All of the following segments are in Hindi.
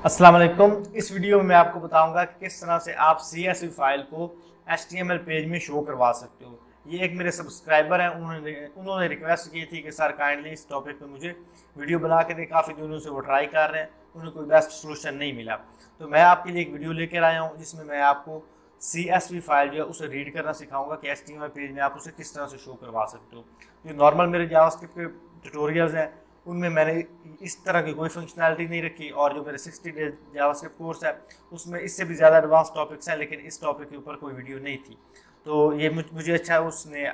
अस्सलाम वालेकुम इस वीडियो में मैं आपको बताऊँगा कि किस तरह से आप सी एस फ़ाइल को एच पेज में शो करवा सकते हो। ये एक मेरे सब्सक्राइबर हैं, उन्होंने उन्होंने रिक्वेस्ट की थी कि, सर काइंडली इस टॉपिक पे मुझे वीडियो बना के दे। काफ़ी दिनों से वो ट्राई कर रहे हैं, उन्हें कोई बेस्ट सोल्यूशन नहीं मिला। तो मैं आपके लिए एक वीडियो लेकर आया हूँ, जिसमें मैं आपको सी एस वी फ़ाइल जो है, उसे रीड करना सिखाऊँगा कि एच पेज में आप उसे किस तरह से शो करवा सकते हो। जो नॉर्मल मेरे जावास्क्रिप्ट के ट्यूटोरियल्स हैं उनमें मैंने इस तरह की कोई फंक्शनैलिटी नहीं रखी और जो मेरे सिक्सटी डेज़ जावास्क्रिप्ट कोर्स है, उसमें इससे भी ज़्यादा एडवांस टॉपिक्स हैं, लेकिन इस टॉपिक के ऊपर कोई वीडियो नहीं थी। तो ये मुझे अच्छा उसने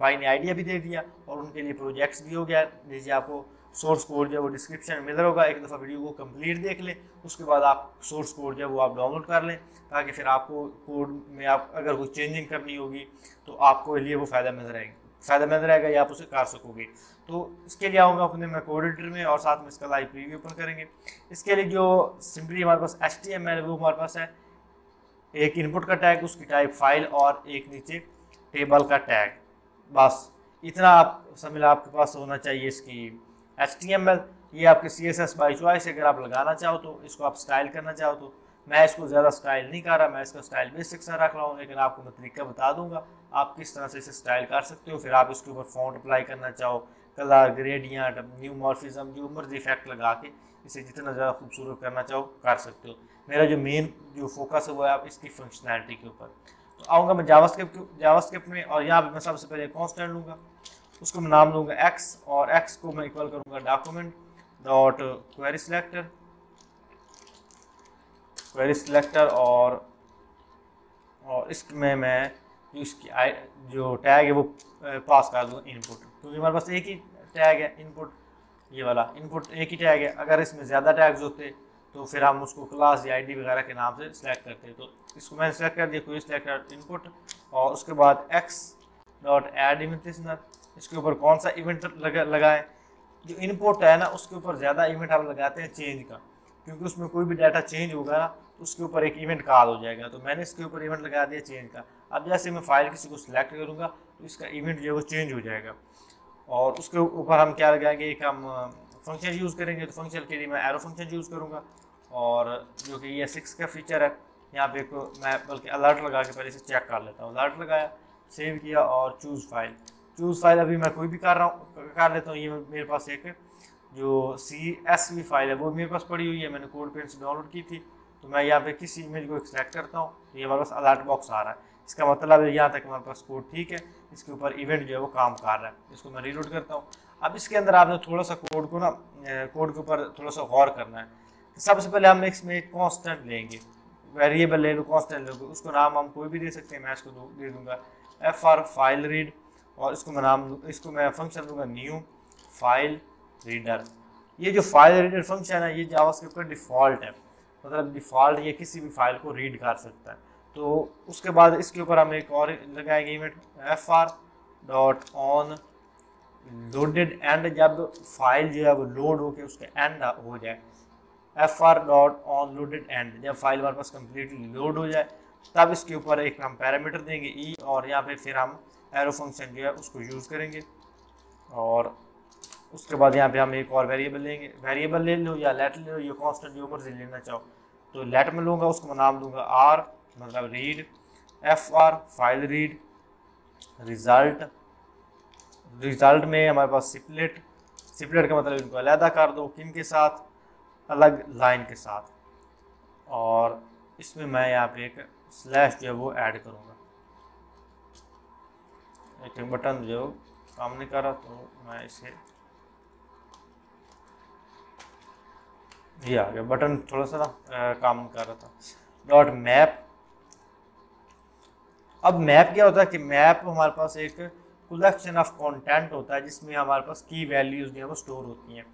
भाई ने आइडिया भी दे दिया और उनके लिए प्रोजेक्ट्स भी हो गया। लीजिए आपको सोर्स कोड जो है वो डिस्क्रिप्शन में मिल होगा, एक दफ़ा वीडियो को कंप्लीट देख लें, उसके बाद आप सोर्स कोड जो है वो आप डाउनलोड कर लें, ताकि फिर आपको कोड में आप, अगर कोई चेंजिंग करनी होगी तो आपको लिए वो फ़ायदा मिल रहेगा। फ़ायदेमंद रहेगा, या आप उसे कर सकोगे। तो इसके लिए आऊँगा अपने मैं कोड एडिटर में और साथ में इसका लाइव प्रीव्यू ओपन करेंगे। इसके लिए जो सिंपली हमारे पास एच टी एम एल वो हमारे पास है। एक इनपुट का टैग उसकी टाइप फ़ाइल और एक नीचे टेबल का टैग बस, इतना आप, समझ आपके पास होना चाहिए इसकी एच टी एम एल ये आपके C S S by choice अगर आप लगाना चाहो तो इसको आप स्टाइल करना चाहो तो। मैं इसको ज़्यादा स्टाइल नहीं कर रहा, मैं इसका स्टाइल बेसिक सा रख रहा हूँ। लेकिन आपको मैं तरीका बता दूँगा। आप किस तरह से इसे स्टाइल कर सकते हो? फिर आप इसके ऊपर फॉन्ट अप्लाई करना चाहो कलर ग्रेडियंट न्यू मॉर्फिज्म जो मर्ज़ी इफ़ेक्ट लगा के इसे जितना ज़्यादा खूबसूरत करना चाहो, कर सकते हो। मेरा जो मेन जो फोकस है वो है आप इसकी फंक्शनैलिटी के ऊपर। तो आऊँगा मैं जावास्क्रिप्ट जावास्क्रिप्ट में और यहाँ पर मैं सबसे पहले कॉन्स्टेंट लूँगा। उसको मैं नाम लूँगा एक्स और एक्स को मैं इक्वल करूँगा document dot query selector query selector और और इसमें मैं इसकी जो टैग है वो पास कर दूँगा इनपुट क्योंकि हमारे पास एक ही टैग है इनपुट ये वाला। इनपुट एक ही टैग है। अगर इसमें ज़्यादा टैग्स होते तो फिर हम उसको क्लास या आईडी वगैरह के नाम से सिलेक्ट करते हैं। तो इसको मैंने सेलेक्ट कर दिया, कोई सिलेक्ट इनपुट और उसके बाद एक्स डॉट एड इवेंट इसके ऊपर कौन सा इवेंट लगा, लगाएँ? जो इनपुट है ना, उसके ऊपर ज़्यादा इवेंट हम लगाते हैं चेंज का। क्योंकि उसमें कोई भी डाटा चेंज होगा ना उसके ऊपर एक इवेंट कॉल हो जाएगा। तो मैंने इसके ऊपर इवेंट लगा दिया चेंज का। अब जैसे मैं फ़ाइल किसी को सिलेक्ट करूँगा तो इसका इवेंट जो है वो चेंज हो जाएगा। और उसके ऊपर हम क्या लगाएँगे? एक हम फ़ंक्शन यूज़ करेंगे तो फ़ंक्शन के लिए मैं एरो फ़ंक्शन यूज़ करूँगा। और जो कि ये सिक्स का फीचर है, यहाँ पे को मैं बल्कि अलर्ट लगा के पहले इसे चेक कर लेता हूँ। अलर्ट लगाया सेव किया और चूज़ फ़ाइल चूज़ फ़ाइल अभी मैं कोई भी कर रहा हूँ, कर लेता हूँ। ये मेरे पास एक जो सी एस वी फ़ाइल है, वो मेरे पास पड़ी हुई है। मैंने कोड पेन से डाउनलोड की थी। तो मैं यहाँ पे किसी इमेज को एक्सट्रैक्ट करता हूँ तो ये हमारे पास अलर्ट बॉक्स आ रहा है। इसका मतलब है यहाँ तक हमारे पास कोड ठीक है, इसके ऊपर इवेंट जो है वो काम कर रहा है। इसको मैं रीलोड करता हूँ। अब इसके अंदर आपने थोड़ा सा कोड को ना कोड के ऊपर थोड़ा सा गौर करना है। तो सबसे पहले हम इसमें एक कॉन्स्टेंट लेंगे। वेरिएबल ले लो कॉन्स्टेंट ले उसको नाम हम कोई भी दे सकते हैं, मैं इसको दे दूँगा एफ़ आर फ़ाइल रीड और इसको मैं नाम इसको मैं फ़ंक्शन दूँगा न्यू फ़ाइल रीडर ये जो फ़ाइल रीडर फ़ंक्शन है, ये जावास्क्रिप्ट का डिफ़ॉल्ट है। मतलब डिफ़ॉल्ट ये किसी भी फ़ाइल को रीड कर सकता है। तो उसके बाद इसके ऊपर हम एक और लगाएँगे event F R dot on loaded and जब फ़ाइल जो है वो लोड होकर उसके एंड हो जाए। F R dot on loaded and जब फ़ाइल हमारे पास कम्प्लीटली लोड हो जाए, तब इसके ऊपर एक हम पैरामीटर देंगे ई e और यहाँ पे फिर हम एरो फ़ंक्शन जो है उसको यूज़ करेंगे। और उसके बाद यहाँ पे हम एक और वेरिएबल लेंगे। वेरिएबल ले लो या लेट ले लो, या कॉन्स्टेंट जो मर्ज़ी लेना चाहो। तो लेट में लूँगा, उसको मैं नाम दूँगा आर मतलब read F R file read result result में हमारे पास सिपलेट सिपलेट का मतलब इनको अलहदा कर दो, किन के साथ? अलग लाइन के साथ। और इसमें मैं यहाँ पे एक स्लैश जो है वो ऐड करूँगा। एक बटन जो काम नहीं कर रहा तो मैं इसे ये आ गया बटन थोड़ा सा ना काम कर रहा था। Dot map. अब मैप क्या होता है कि मैप हमारे पास एक कलेक्शन ऑफ़ कंटेंट होता है, जिसमें हमारे पास की वैल्यूज़ जो है वो स्टोर होती हैं।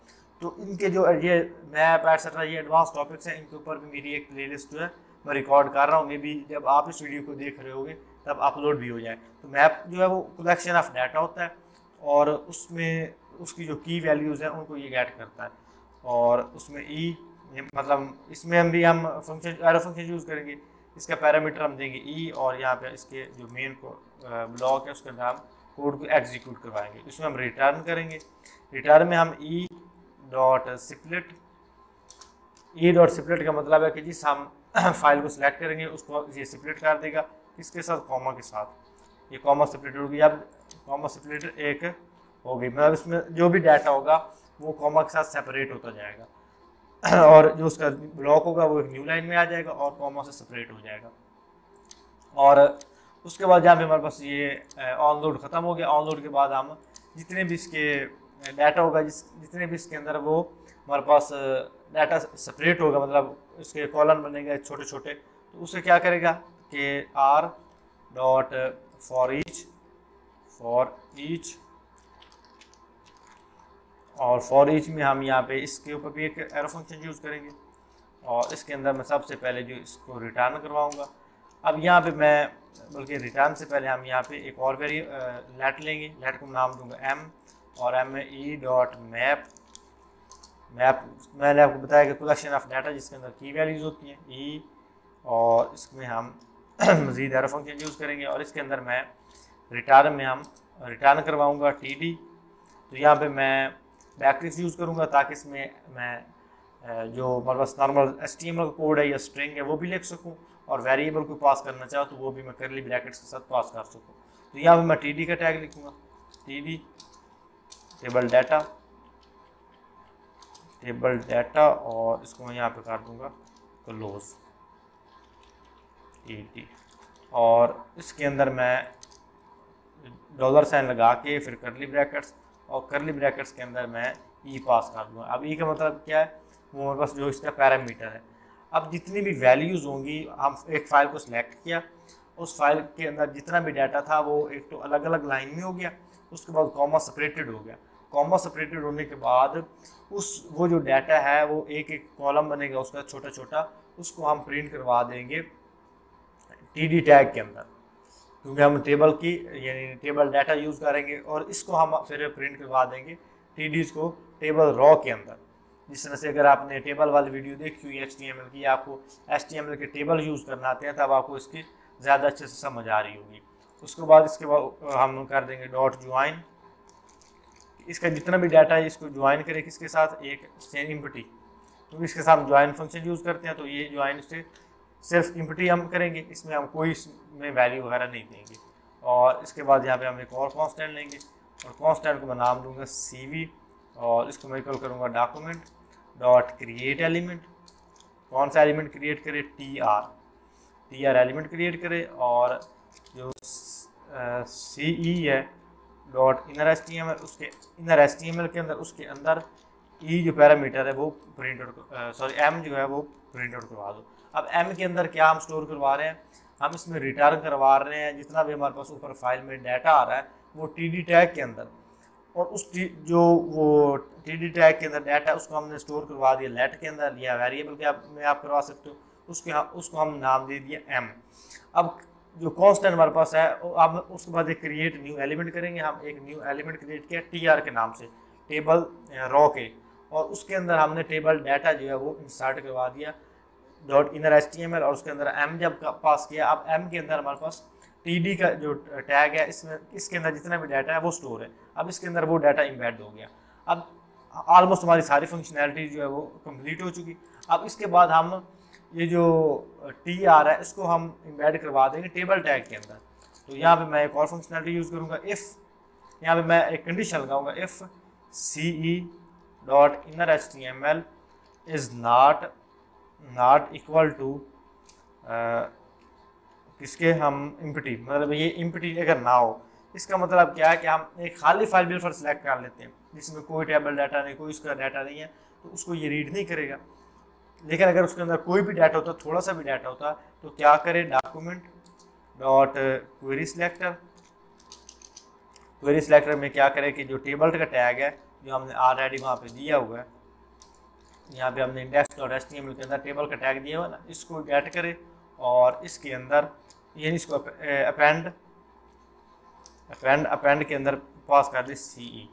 तो इनके जो, ये मैप एटसेट्रा ये एडवांस टॉपिक्स हैं, इनके ऊपर भी मेरी एक प्लेलिस्ट जो है, मैं रिकॉर्ड कर रहा हूँ। मे बी जब आप इस वीडियो को देख रहे होगे, तब अपलोड भी हो जाए। तो मैप जो है वो कलेक्शन ऑफ़ डाटा होता है, और उसमें उसकी जो की वैल्यूज़ हैं, उनको ये गेट करता है। और उसमें ई e, मतलब इसमें हम भी हम फ़ंक्शन एरो फ़ंक्शन यूज़ करेंगे। इसका पैरामीटर हम देंगे ई e और यहाँ पे इसके जो मेन ब्लॉक है उसके अंदर हम कोड को एग्जीक्यूट करवाएँगे। इसमें हम रिटर्न करेंगे। रिटर्न में हम ई डॉट सिपलेट ई डॉट सिपरेट का मतलब है कि जिस हम फ़ाइल को सिलेक्ट करेंगे उसको ये सिपरेट कर देगा किसके साथ कॉमा के साथ। ये कॉमा सेपरेट होगी अब कॉमा सेपरेट एक होगी मतलब इसमें जो भी डाटा होगा वो कॉमा के साथ सेपरेट होता जाएगा। और जो उसका ब्लॉक होगा, वो एक न्यू लाइन में आ जाएगा और कॉमा से सेपरेट हो जाएगा। और उसके बाद जहाँ पे हमारे पास ये ऑन लोड ख़त्म हो गया। ऑन लोड के बाद हम जितने भी इसके डाटा होगा, जिस, जितने भी इसके अंदर वो हमारे पास डाटा सेपरेट होगा मतलब इसके कॉलम बनेंगे छोटे छोटे तो उसे क्या करेगा? कि R dot for each for each और फॉर ईच में हम यहाँ पे इसके ऊपर भी एक एरो फ़ंक्शन यूज़ करेंगे। और इसके अंदर मैं सबसे पहले जो इसको रिटर्न करवाऊँगा। अब यहाँ पे मैं, बल्कि रिटर्न से पहले हम यहाँ पे एक और वेरी लेट लेंगे। लेट को नाम दूँगा एम और M E dot map map मैंने आपको बताया कि कलेक्शन ऑफ़ डाटा जिसके अंदर की वैल्यूज़ होती हैं ई और इसमें हम मज़ीद एरो फ़ंक्शन यूज़ करेंगे। और इसके अंदर मैं रिटर्न में हम रिटर्न करवाऊँगा टी डी तो यहाँ पर मैं बैकट्रिक्स यूज़ करूँगा ताकि इसमें मैं जो हमारे पास normal S T M code है या स्ट्रिंग है, वो भी लिख सकूँ और वेरिएबल को पास करना चाहो तो वो भी मैं करली ब्रैकेट्स के साथ पास कर सकूँ। तो यहाँ पर मैं टी डी का टैग लिखूँगा। T D table data table data और इसको मैं यहाँ पे कर दूँगा क्लोज टी डी और इसके अंदर मैं डॉलर साइन लगा के फिर करली ब्रैकेट्स और करली ब्रैकेट्स के अंदर मैं ई e पास कर दूँगा। अब ई e का मतलब क्या है? वो मेरे पास जो इसका पैरामीटर है। अब जितनी भी वैल्यूज़ होंगी, हम एक फ़ाइल को सिलेक्ट किया। उस फ़ाइल के अंदर जितना भी डाटा था, वो एक तो अलग अलग लाइन में हो गया। उसके बाद कॉमा सेपरेटेड हो गया। कॉमा सेपरेटेड होने के बाद उस, वो जो डाटा है, वो एक एक कॉलम बनेगा, उसका छोटा छोटा उसको हम प्रिंट करवा देंगे टी डी टैग के अंदर। क्योंकि हम टेबल की, यानी टेबल डाटा यूज़ करेंगे और इसको हम फिर प्रिंट करवा देंगे टी को टेबल रॉ के अंदर। जिस तरह से अगर आपने टेबल वाली वीडियो देखी हुई एच की आपको एच के टेबल यूज़ करना आते हैं, तब आपको इसकी ज़्यादा अच्छे से समझ आ रही होगी। उसके बाद इसके बाद हम कर देंगे डॉट ज्वाइन इसका जितना भी डाटा है, इसको ज्वाइन करें किसके साथ? एक इम्पटी क्योंकि इसके साथ ज्वाइन फ़ंक्शन यूज़ करते हैं तो ये ज्वाइन से सिर्फ़ इम्पटी हम करेंगे, इसमें हम कोई इसमें वैल्यू वगैरह नहीं देंगे। और इसके बाद यहाँ पे हम एक और कॉन्स्टेंट लेंगे, और कॉन्स्टेंट को मैं नाम दूँगा सीवी और इसको मैं कॉल करूँगा डॉक्यूमेंट डॉट क्रिएट एलिमेंट कौन सा एलिमेंट क्रिएट करे? T R T R element create करे, और जो सी ई e है dot inner S T M L उसके inner S T M L के अंदर, उसके अंदर ई e जो पैरामीटर है, वो प्रिंट आउट सॉरी एम जो है, वो प्रिंट आउट करवा दो। अब एम के अंदर क्या हम स्टोर करवा रहे हैं? हम इसमें रिटर्न करवा रहे हैं। जितना भी हमारे पास ऊपर फ़ाइल में डाटा आ रहा है, वो टी डी टैग के अंदर। और उस जो वो टी डी टैग के अंदर डाटा उसको हमने स्टोर करवा दिया लेट के अंदर। या वेरिएबल के आप में आप करवा सकते हो? उसके हम उसको हम नाम दे दिया एम अब जो कॉन्स्टेंट हमारे पास है अब उसके बाद एक क्रिएट न्यू एलिमेंट करेंगे हम। एक न्यू एलिमेंट क्रिएट किया टी आर के नाम से टेबल रॉ के। और उसके अंदर हमने टेबल डाटा जो है, वो इंसर्ट करवा दिया। Dot inner S T M L और उसके अंदर एम जब पास किया, अब एम के अंदर हमारे पास टी डी का जो टैग है, इसमें, इसके अंदर जितना भी डाटा है वो स्टोर है। अब इसके अंदर वो डाटा इम्बेड हो गया। अब ऑलमोस्ट हमारी सारी फंक्शनैलिटी जो है वो कंप्लीट हो चुकी। अब इसके बाद हम ये जो टी आ रहा है, इसको हम इम्बेड करवा देंगे टेबल टैग के अंदर। तो यहाँ पे मैं एक और फंक्शनैलिटी यूज़ करूँगा इफ़ यहाँ पे मैं एक कंडीशन लगाऊँगा if C E dot inner H T M L is not not equal to किसके हम इम्पटी मतलब ये इम्पटी अगर ना हो, इसका मतलब क्या है कि हम एक खाली फ़ाइल बिल पर सिलेक्ट कर लेते हैं, जिसमें कोई टेबल डाटा नहीं, कोई उसका डाटा नहीं है तो उसको ये रीड नहीं करेगा। लेकिन अगर उसके अंदर कोई भी डाटा होता, थोड़ा सा भी डाटा होता तो क्या करे document dot query selector query selector में क्या करे कि जो टेबल का टैग है, जो हमने ऑलरेडी वहाँ पे दिया हुआ है यहाँ पे हमने इंडेक्स डॉट एस के अंदर टेबल का टैग दिया हुआ ना, इसको गेट करे और इसके अंदर, यानी इसको अपेंड अपेंड अपेंड के अंदर पास कर दी सी ई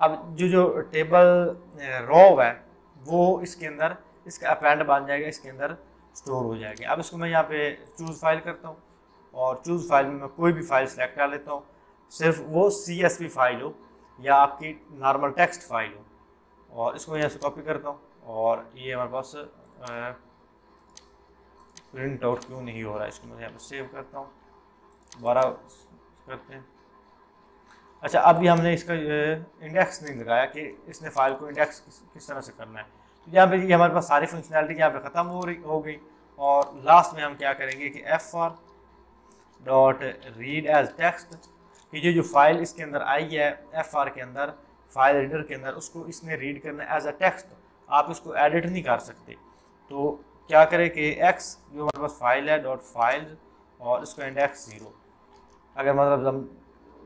अब जो जो टेबल रो है, वो इसके अंदर, इसका अपेंड बन जाएगा, इसके अंदर स्टोर हो जाएगा। अब इसको मैं यहाँ पे चूज़ फ़ाइल करता हूँ और चूज़ फ़ाइल में मैं कोई भी फ़ाइल सेलेक्ट कर लेता हूँ। सिर्फ़ वो सी एस पी फ़ाइल हो या आपकी नॉर्मल टेक्स्ट फ़ाइल हो। और इसको यहाँ से कॉपी करता हूँ। और ये हमारे पास प्रिंट आउट क्यों नहीं हो रहा है? इसको मैं यहाँ पर सेव करता हूँ। दोबारा करते हैं। अच्छा अभी हमने इसका इंडेक्स नहीं लगाया कि इसने फ़ाइल को इंडेक्स किस, तरह से करना है। तो यहाँ पे ये हमारे पास सारी फंक्शनैलिटी यहाँ पे ख़त्म हो रही हो गई। और लास्ट में हम क्या करेंगे कि F R dot read as text कि जो जो फ़ाइल इसके अंदर आई है एफ़ आर के अंदर फ़ाइल रीडर के अंदर उसको इसने रीड करना है एज अ टेक्स्ट आप इसको एडिट नहीं कर सकते। तो क्या करें कि एक्स जो हमारे पास फ़ाइल है डॉट फ़ाइल और इसका इंडेक्स ज़ीरो अगर मतलब हम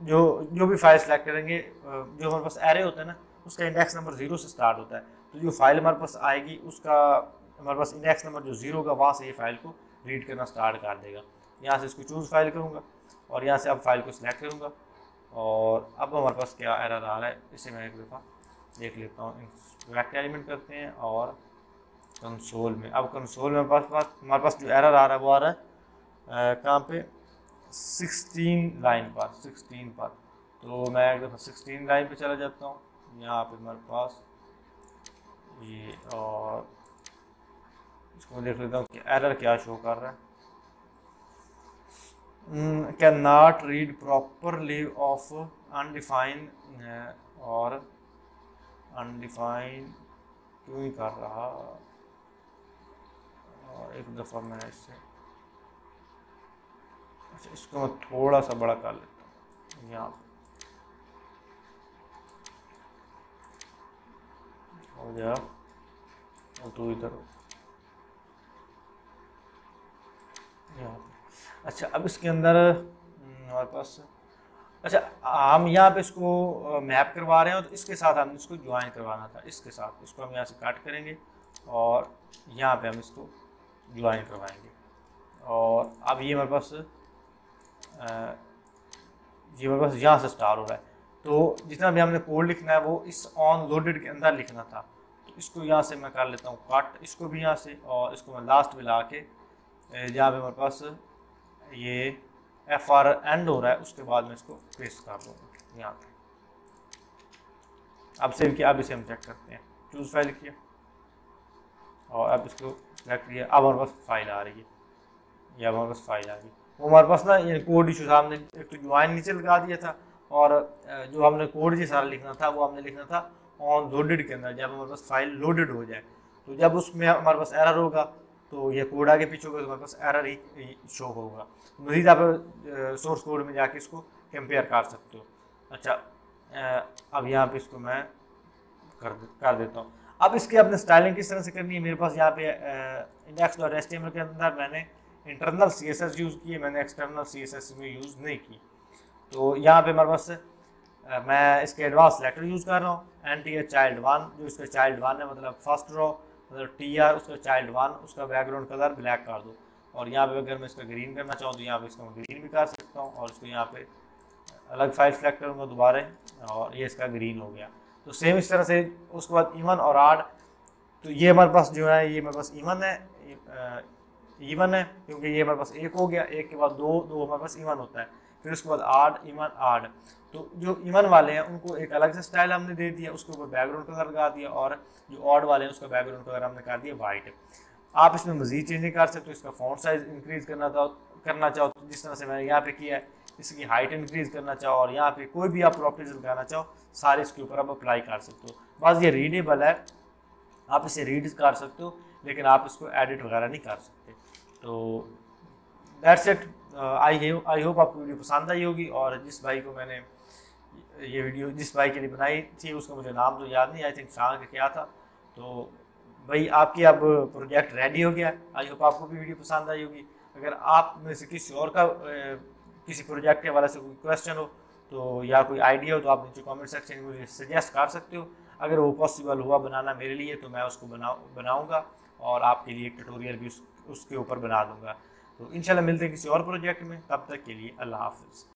जो जो भी फ़ाइल सेलेक्ट करेंगे जो हमारे पास एरे होता है ना, उसका इंडेक्स नंबर ज़ीरो से स्टार्ट होता है। तो जो फ़ाइल हमारे पास आएगी, उसका, हमारे पास इंडेक्स नंबर जो ज़ीरो का वहाँ से ये फ़ाइल को रीड करना स्टार्ट कर देगा। यहाँ से इसको चूज़ फ़ाइल करूँगा, और यहाँ से अब फ़ाइल को सिलेक्ट करूँगा। और अब हमारे पास क्या एरर आ रहा है, इसे मैं एक दफ़ा देख लेता हूँ। इंस्पेक्ट एलिमेंट करते हैं और कंसोल में। अब कंसोल में पास पास, हमारे पास जो एरर आ रहा है, वो आ रहा है कहाँ पे? सिक्सटीन लाइन पर सिक्सटीन पर। तो मैं एक दफ़ा सिक्सटीन लाइन पे चला जाता हूँ। यहाँ पे हमारे पास ये और इसको देख लेता हूँ कि एरर क्या शो कर रहा है। Can not read properly of undefined और अनडिफाइन क्यों ही कर रहा? और एक दफ़ा मैं इससे अच्छा इसको मैं थोड़ा सा बड़ा कर लेता हूँ, यहाँ हो गया। और तू इधर हो। यहाँ अच्छा अब इसके अंदर हम्म, हमारे पास अच्छा हम यहाँ पे इसको मैप करवा रहे हैं तो इसके साथ हमने इसको ज्वाइन करवाना था। इसके साथ इसको हम यहाँ से काट करेंगे और यहाँ पे हम इसको ज्वाइन करवाएँगे। और अब ये हमारे पास ये हमारे पास यहाँ से स्टार हो रहा है। तो जितना भी हमने कोड लिखना है वो इस ऑन लोडेड के अंदर लिखना था। तो इसको यहाँ से मैं कर लेता हूँ कट इसको भी यहाँ से और इसको मैं लास्ट में ला के जहाँ पे हमारे पास ये एफ़ आर एंड हो रहा है, उसके बाद में इसको पेस्ट कर दूँगा यहाँ पे। अब सेव किया, अब इसे हम चेक करते हैं। चूज़ फ़ाइल किया और अब इसको सेलेक्ट किया अब हमारे पास फ़ाइल आ रही है। ये हमारे पास फ़ाइल आ गई वो हमारे पास ना ये कोड इशू था, हमने एक तो ज्वाइन नीचे लगा दिया था और जो हमने कोड जी सारा लिखना था, वो हमने लिखना था ऑन लोडेड के अंदर, जब हमारे पास फ़ाइल लोडेड हो जाए। तो जब उसमें हमारे पास एरर होगा तो ये कोड आगे पीछे होगा तो हमारे पास एरर ही शो होगा। मजीद आप सोर्स कोड में जाके इसको कंपेयर कर सकते हो। अच्छा अब यहाँ पे इसको मैं कर कर देता हूँ। अब इसके अपने स्टाइलिंग किस तरह से करनी है? मेरे पास यहाँ पे इंडेक्स डॉट एस के अंदर मैंने internal C S S use की मैंने एक्सटर्नल सी एस एस में यूज़ नहीं की। तो यहाँ पे हमारे पास मैं इसके एडवांस सेलेक्टर यूज़ कर रहा हूँ। N T H child one जो इसका चाइल्ड वन है मतलब फ़र्स्ट रो मतलब टी आर उसका चाइल्ड वन उसका बैकग्राउंड कलर ब्लैक कर दो। और यहाँ पे अगर मैं इसका ग्रीन करना चाहूँ तो यहाँ पे इसका ग्रीन भी कर सकता हूँ और इसको यहाँ पे अलग फ़ाइल सेलेक्ट करूँगा दोबारा। और ये इसका ग्रीन हो गया। तो सेम इस तरह से उसके बाद इवन और आड तो ये हमारे पास जो है, ये हमारे पास इवन है इवन है, क्योंकि ये हमारे पास एक हो गया, एक के बाद दो दो हमारे पास इवन होता है। फिर उसके बाद आड इवन आड। तो जो इवन वाले हैं, उनको एक अलग से स्टाइल हमने दे दिया, उसके ऊपर बैकग्राउंड कलर लगा दिया और जो ऑड वाले हैं, उसका बैकग्राउंड कलर हमने कर दिया वाइट आप इसमें मजीद चेंजिंग कर सकते हो इसका फॉन्ट साइज़ इंक्रीज करना चाहो करना चाहो तो जिस तरह से मैंने यहाँ पे किया है, इसकी हाइट इंक्रीज करना चाहो और यहाँ पे कोई भी आप प्रॉपर्टीज़ लगाना चाहो, सारे इसके ऊपर आप अप्लाई कर सकते हो। बस ये रीडेबल है, आप इसे रीड कर सकते हो, लेकिन आप इसको एडिट वगैरह नहीं कर सकते। तो that's it I I hope आपको वीडियो पसंद आई होगी और जिस भाई को मैंने ये वीडियो जिस भाई के लिए बनाई थी उसका मुझे नाम तो याद नहीं आई थिंक शाह का क्या था। तो भाई आपकी अब प्रोजेक्ट रेडी हो गया आई होप आपको भी वीडियो पसंद आई होगी। अगर आप में से किसी और का किसी प्रोजेक्ट के हवाले से कोई क्वेश्चन हो तो या कोई आइडिया हो तो आप नीचे कमेंट सेक्शन में मुझे सजेस्ट कर सकते हो। अगर वो पॉसिबल हुआ बनाना मेरे लिए तो मैं उसको बनाऊँ बनाऊँगा और आपके लिए एक ट्यूटोरियल भी उस, उसके ऊपर बना दूँगा। तो इनशाला मिलते हैं किसी और प्रोजेक्ट में तब तक के लिए अल्लाह हाफिज़।